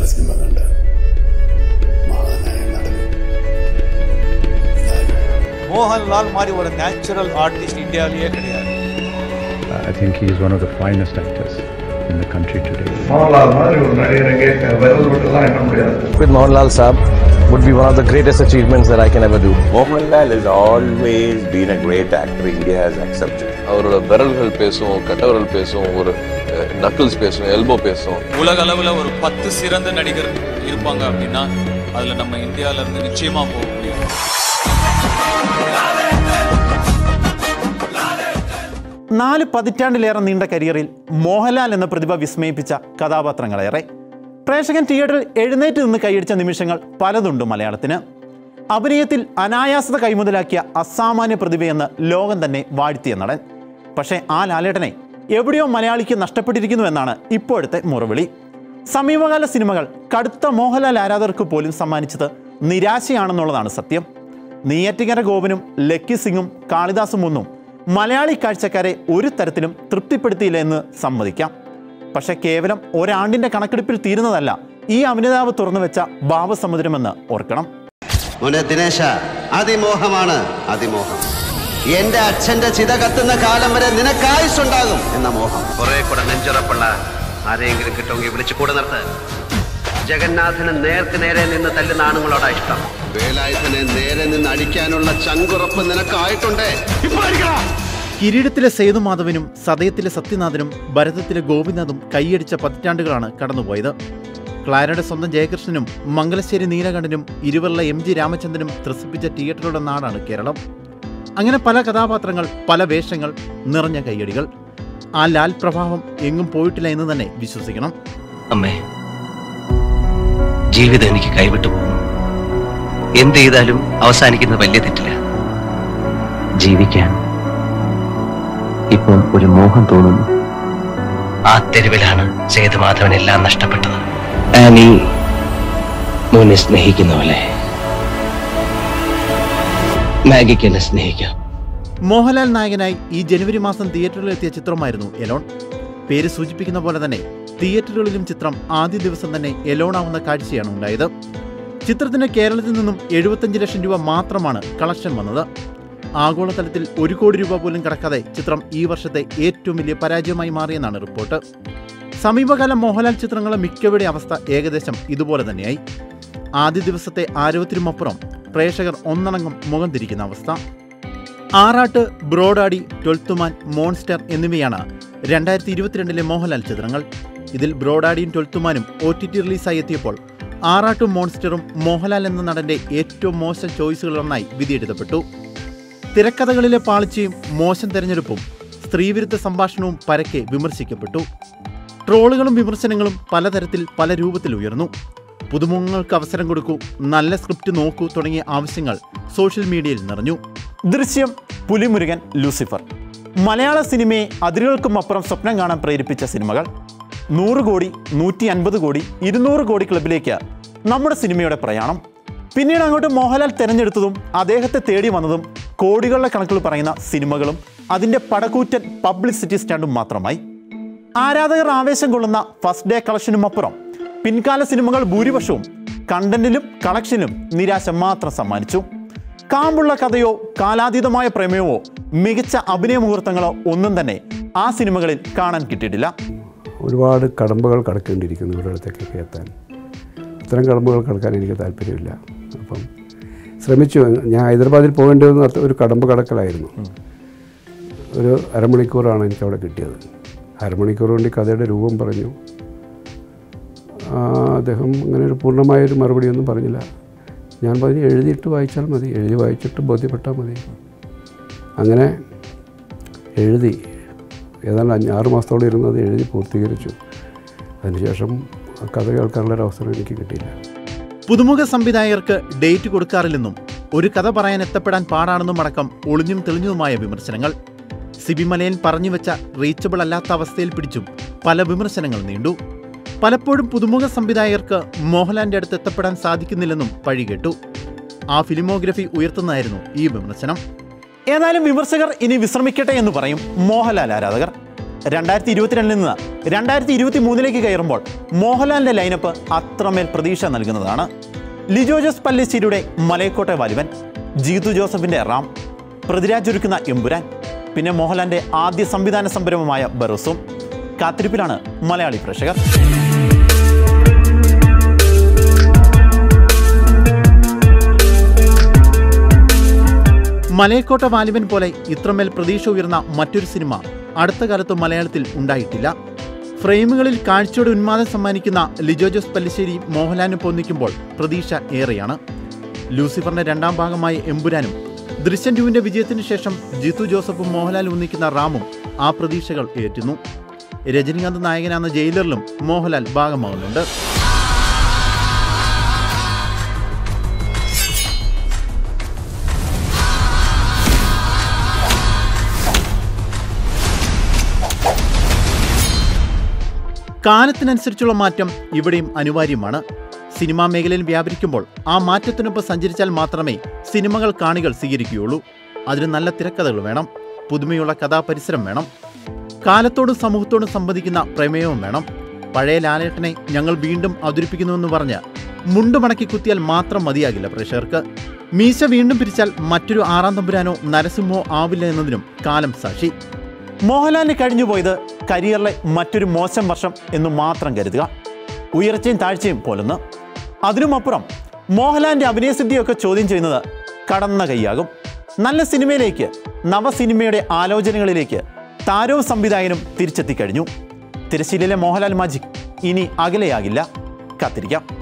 മലയാള cinema കണ്ട മഹാനായ നടൻ ഇതാരും மோகன்லால் மாதிரி ஒரு நேச்சுரல் ஆர்டிஸ்ட் இந்தியாவிலேயே கிடையாது I think he is one of the finest actors in the country today. Mohanlal மாதிரி ஒரு நடிகரை கேட்க விரல் விட்டுலாம் எண்ண முடியாது with Mohanlal Saab would be one of the greatest achievements that I can ever do. Mohanlal has always been a great actor India has accepted. அவரோட விரல்கள் பேசும் கட்டவிரல் பேசும் ஒரு நக்கிள்ஸ் பேசும் எல்போ பேசும் உலக அளவில் ஒரு பத்து சிறந்த நடிகர் இருப்பாங்க அப்படின்னா அதுல நம்ம இந்தியால இருந்து நிச்சயமா போக முடியும் നാല് പതിറ്റാണ്ടിലേറെ നീണ്ട കരിയറിൽ മോഹൻലാൽ എന്ന പ്രതിഭ വിസ്മയിപ്പിച്ച കഥാപാത്രങ്ങളേറെ പ്രേക്ഷകൻ തിയേറ്ററിൽ എഴുന്നേറ്റ് നിന്ന് കൈയടിച്ച നിമിഷങ്ങൾ പലതുണ്ട് മലയാളത്തിന് അഭിനയത്തിൽ അനായാസത കൈമുതലാക്കിയ അസാമാന്യ പ്രതിഭയെന്ന് ലോകം തന്നെ വാഴ്ത്തിയ നടൻ പക്ഷേ ആ ലാലേട്ടനെ എവിടെയോ മലയാളിക്ക് നഷ്ടപ്പെട്ടിരിക്കുന്നു എന്നാണ് ഇപ്പോഴത്തെ മുറവിളി. സമീപകാല സിനിമകൾ കടുത്ത മോഹൻലാൽ ആരാധകർക്ക് പോലും സമ്മാനിച്ചത് നിരാശയാണെന്നുള്ളതാണ് സത്യം. നീയറ്റിങ്ങര ഗോപനും ലക്കി സിംഗും കാളിദാസും ഒന്നും മലയാളി കാഴ്ചക്കാരെ ഒരു തരത്തിലും തൃപ്തിപ്പെടുത്തിയില്ല എന്ന് സമ്മതിക്കാം. പക്ഷേ കേവലം ഒരാണ്ടിന്റെ കണക്കെടുപ്പിൽ തീരുന്നതല്ല ഈ അഭിനേതാവ് തുറന്നു വെച്ച ഭാവസമുദ്രമെന്ന് ഓർക്കണം. അതിമോഹമാണ് അതിമോഹം. എന്റെ അച്ഛന്റെ ചിത കത്തുന്ന കാലം വരെ നിനക്കായുസുണ്ടാകും എന്ന മോഹം. കുറെ കൂടെ നെഞ്ചുറപ്പുള്ള ആരെങ്കിലും കിട്ടുമെങ്കിൽ വിളിച്ചു കൂടെ നിർത്ത്. ജഗന്നാഥന് നേർക്ക് നേരെ നിന്ന് തല്ലുന്ന ആണുങ്ങളോടാ ഇഷ്ടം. വേലായുധനെ നേരെ നിന്ന് അടിക്കാനുള്ള ചങ്കുറപ്പ് നിനക്കായിട്ടുണ്ടേ? കിരീടത്തിലെ സേതുമാധവനും സതയത്തിലെ സത്യനാഥനും ഭരതത്തിലെ ഗോപിനാഥും കൈയടിച്ച പതിറ്റാണ്ടുകളാണ് കടന്നുപോയത്. ക്ലാരയുടെ സ്വന്തം ജയകൃഷ്ണനും മംഗലശ്ശേരി നീലകണ്ഠനും ഇരുവരുള്ള എം ജി രാമചന്ദ്രനും ത്രസിപ്പിച്ച തിയേറ്ററുടെ നാടാണ് കേരളം. അങ്ങനെ പല കഥാപാത്രങ്ങൾ പല വേഷങ്ങൾ നിറഞ്ഞ കൈയടികൾ ആ ലാൽ പ്രഭാവം എങ്ങും പോയിട്ടില്ല എന്ന് തന്നെ വിശ്വസിക്കണം. അമ്മേ ജീവിതം എനിക്ക് കൈവിട്ടു പോകുന്നു. എന്ത് ചെയ്താലും അവസാനിക്കുന്ന വലിയ തെറ്റില്ല. ജീവിക്കാൻ ഇപ്പോൾ ഒരു മോഹം തോന്നുന്നു. ആ തെരുവിലാണ് സേതുമാധവൻ എല്ലാം നഷ്ടപ്പെട്ടത്. ആനി മോനെ സ്നേഹിക്കുന്ന പോലെ മാഗിക്ക് എന്നെ സ്നേഹിക്കാം. മോഹൻലാൽ നായകനായി ഈ ജനുവരി മാസം തിയേറ്ററിൽ എത്തിയ ചിത്രമായിരുന്നു എലോൺ. പേര് സൂചിപ്പിക്കുന്ന പോലെ തന്നെ തിയേറ്ററുകളിലും ചിത്രം ആദ്യ ദിവസം തന്നെ എലോൺ ആവുന്ന കാഴ്ചയാണ് ഉണ്ടായത്. ചിത്രത്തിന് കേരളത്തിൽ നിന്നും എഴുപത്തഞ്ച് ലക്ഷം രൂപ മാത്രമാണ് കളക്ഷൻ വന്നത്. ആഗോളതലത്തിൽ ഒരു കോടി രൂപ പോലും കടക്കാതെ ചിത്രം ഈ വർഷത്തെ ഏറ്റവും വലിയ പരാജയമായി മാറിയെന്നാണ് റിപ്പോർട്ട്. സമീപകാല മോഹൻലാൽ ചിത്രങ്ങളെ മിക്കവരുടെ അവസ്ഥ ഏകദേശം ഇതുപോലെ തന്നെയായി. ആദ്യ ദിവസത്തെ ആരോഗ്യത്തിനുമപ്പുറം പ്രേക്ഷകർ ഒന്നടങ്കം മുഖം തിരിക്കുന്ന അവസ്ഥ. ആറാട്ട് ബ്രോഡാടി ട്വൽത്തുമാൻ മോൺസ്റ്റർ എന്നിവയാണ് രണ്ടായിരത്തി ഇരുപത്തിരണ്ടിലെ മോഹൻലാൽ ചിത്രങ്ങൾ. ഇതിൽ ബ്രോഡാഡിയും ട്വൽത്തുമാനും ഒ ടി ടി റിലീസായി എത്തിയപ്പോൾ ആറാട്ടും മോൺസ്റ്ററും മോഹൻലാൽ എന്ന നടന്റെ ഏറ്റവും മോശം ചോയ്സുകളിലൊന്നായി വിധിയെഴുതപ്പെട്ടു. തിരക്കഥകളിലെ പാളിച്ചയും മോശം തെരഞ്ഞെടുപ്പും സ്ത്രീവിരുദ്ധ സംഭാഷണവും പരക്കെ വിമർശിക്കപ്പെട്ടു. ട്രോളുകളും വിമർശനങ്ങളും പലതരത്തിൽ പല രൂപത്തിൽ ഉയർന്നു. പുതുമുഖങ്ങൾക്ക് അവസരം കൊടുക്കൂ. നല്ല സ്ക്രിപ്റ്റ് നോക്കൂ തുടങ്ങിയ ആവശ്യങ്ങൾ സോഷ്യൽ മീഡിയയിൽ നിറഞ്ഞു. ദൃശ്യം പുലിമുരുകൻ ലൂസിഫർ. മലയാള സിനിമയെ അതിരുകൾക്കും അപ്പുറം സ്വപ്നം കാണാൻ പ്രേരിപ്പിച്ച സിനിമകൾ നൂറ് കോടി നൂറ്റി അൻപത് കോടി ഇരുന്നൂറ് കോടി ക്ലബിലേക്ക് നമ്മുടെ സിനിമയുടെ പ്രയാണം. പിന്നീട് അങ്ങോട്ട് മോഹൻലാൽ തിരഞ്ഞെടുത്തതും അദ്ദേഹത്തെ തേടി വന്നതും കോടികളുടെ കണക്കിൽ പറയുന്ന സിനിമകളും അതിന്റെ പടകൂറ്റൻ പബ്ലിസിറ്റി സ്റ്റാൻഡും മാത്രമായി. ആരാധകർ ആവേശം കൊള്ളുന്ന ഫസ്റ്റ് ഡേ കളക്ഷനും അപ്പുറം പിൻകാല സിനിമകൾ ഭൂരിപക്ഷവും കണ്ടന്റിലും കളക്ഷനിലും നിരാശ മാത്രം സമ്മാനിച്ചു. കാമ്പുള്ള കഥയോ കാലാതീതമായ പ്രമേയമോ മികച്ച അഭിനയ മുഹൂർത്തങ്ങളോ ഒന്നും തന്നെ ആ സിനിമകളിൽ കാണാൻ കിട്ടിയിട്ടില്ല. ഒരുപാട് കടമ്പകൾ കടക്കേണ്ടിയിരിക്കുന്നു ഇവരുടെ അടുത്തേക്കൊക്കെ എത്താൻ. അത്തരം കടമ്പകൾ കടക്കാൻ എനിക്ക് താല്പര്യമില്ല. അപ്പം ശ്രമിച്ചു. ഞാൻ ഹൈദരാബാദിൽ പോകേണ്ടി വന്ന ഒരു കടമ്പ് കടക്കലായിരുന്നു. ഒരു അരമണിക്കൂറാണ് എനിക്ക് അവിടെ കിട്ടിയത്. അരമണിക്കൂർ കൊണ്ട് കഥയുടെ രൂപം പറഞ്ഞു. അദ്ദേഹം അങ്ങനെ ഒരു പൂർണമായൊരു മറുപടിയൊന്നും പറഞ്ഞില്ല. ഞാൻ പറഞ്ഞു എഴുതിയിട്ട് വായിച്ചാൽ മതി. എഴുതി വായിച്ചിട്ട് ബോധ്യപ്പെട്ടാൽ മതി. അങ്ങനെ എഴുതി. ഏതാണ്ട് അഞ്ച് ആറ് മാസത്തോളം ഇരുന്നത് എഴുതി പൂർത്തീകരിച്ചു. അതിനുശേഷം കഥ കേൾക്കാനുള്ള ഒരു അവസരം എനിക്ക് കിട്ടിയില്ല. പുതുമുഖ സംവിധായകർക്ക് ഡേറ്റ് കൊടുക്കാറില്ലെന്നും ഒരു കഥ പറയാൻ എത്തപ്പെടാൻ പാടാണെന്നും അടക്കം ഒളിഞ്ഞും തെളിഞ്ഞതുമായ വിമർശനങ്ങൾ. സിബിമലയൻ പറഞ്ഞു വെച്ച റീച്ചബിൾ അല്ലാത്ത അവസ്ഥയിൽ പിടിച്ചും പല വിമർശനങ്ങൾ നീണ്ടു. പലപ്പോഴും പുതുമുഖ സംവിധായകർക്ക് മോഹൻലാലിന്റെ അടുത്ത് എത്തപ്പെടാൻ സാധിക്കുന്നില്ലെന്നും പഴി കേട്ടു ആ ഫിലിമോഗ്രഫി ഉയർത്തുന്നതായിരുന്നു ഈ വിമർശനം. ഏതായാലും വിമർശകർ ഇനി വിശ്രമിക്കട്ടെ എന്ന് പറയും മോഹൻലാൽ ആരാധകർ. രണ്ടായിരത്തി ഇരുപത്തിരണ്ടിൽ നിന്ന് രണ്ടായിരത്തി ഇരുപത്തി മൂന്നിലേക്ക് കയറുമ്പോൾ മോഹൻലാലിന്റെ ലൈനപ്പ് അത്രമേൽ പ്രതീക്ഷ നൽകുന്നതാണ്. ലിജോ ജോസ് പല്ലിശ്ശേരിയുടെ മലയക്കോട്ടെ വാലിബൻ ജീതു ജോസഫിന്റെ റാം പൃഥ്വിരാജ് ഒരുക്കുന്ന എമ്പുരാൻ പിന്നെ മോഹൻലാലിന്റെ ആദ്യ സംവിധാന സംരംഭമായ ബറോസും. കാത്തിരിപ്പിലാണ് മലയാളി പ്രേക്ഷകർ. മലയക്കോട്ട വാലിബൻ പോലെ ഇത്രമേൽ പ്രതീക്ഷ ഉയർന്ന മറ്റൊരു സിനിമ അടുത്ത കാലത്ത് മലയാളത്തിൽ ഉണ്ടായിട്ടില്ല. ഫ്രെയിമുകളിൽ കാഴ്ചയുടെ ഉന്മാദം സമ്മാനിക്കുന്ന ലിജോ ജോസ് പല്ലിശ്ശേരി മോഹൻലാലും പൊന്നിക്കുമ്പോൾ പ്രതീക്ഷ ഏറെയാണ്. ലൂസിഫറിന്റെ രണ്ടാം ഭാഗമായ എമ്പുരാനും ദൃശ്യൻ ടുവിന്റെ വിജയത്തിന് ശേഷം ജിത്തു ജോസഫും മോഹൻലാലും ഒന്നിക്കുന്ന റാമും ആ പ്രതീക്ഷകൾ ഏറ്റുന്നു. രജനീകാന്ത് നായകനാണ് ജയിലറിലും മോഹൻലാൽ ഭാഗമാകുന്നുണ്ട് കാലത്തിനനുസരിച്ചുള്ള മാറ്റം ഇവിടെയും അനിവാര്യമാണ്. സിനിമാ മേഖലയിൽ വ്യാപരിക്കുമ്പോൾ ആ മാറ്റത്തിനൊപ്പം സഞ്ചരിച്ചാൽ മാത്രമേ സിനിമകൾ കാണികൾ സ്വീകരിക്കുകയുള്ളൂ. അതിന് നല്ല തിരക്കഥകൾ വേണം പുതുമയുള്ള കഥാപരിസരം വേണം കാലത്തോടും സമൂഹത്തോടും സംബന്ധിക്കുന്ന പ്രമേയവും വേണം. പഴയ ലാലേട്ടനെ ഞങ്ങൾ വീണ്ടും അവതരിപ്പിക്കുന്നുവെന്ന് പറഞ്ഞ് മുണ്ട് മടക്കി കുത്തിയാൽ മാത്രം മതിയാകില്ല പ്രേക്ഷകർക്ക്. മീശ വീണ്ടും പിരിച്ചാൽ മറ്റൊരു ആറാം തമ്പുരാനോ നരസിംഹോ ആവില്ല എന്നതിനും കാലം സാക്ഷി. മോഹൻലാലിന് കഴിഞ്ഞുപോയത് കരിയറിലെ മറ്റൊരു മോശം വർഷം എന്ന് മാത്രം കരുതുക. ഉയർച്ചയും താഴ്ചയും പോലൊന്ന്. അതിനുമപ്പുറം മോഹൻലാലിന്റെ അഭിനയസിദ്ധിയൊക്കെ ചോദ്യം ചെയ്യുന്നത് കടന്ന കൈയാകും. നല്ല സിനിമയിലേക്ക് നവസിനിമയുടെ ആലോചനകളിലേക്ക് താരവും സംവിധായകനും തിരിച്ചെത്തിക്കഴിഞ്ഞു. തിരശ്ശീലയിലെ മോഹൻലാൽ മാജിക് ഇനി അകലെയാകില്ല. കാത്തിരിക്കാം.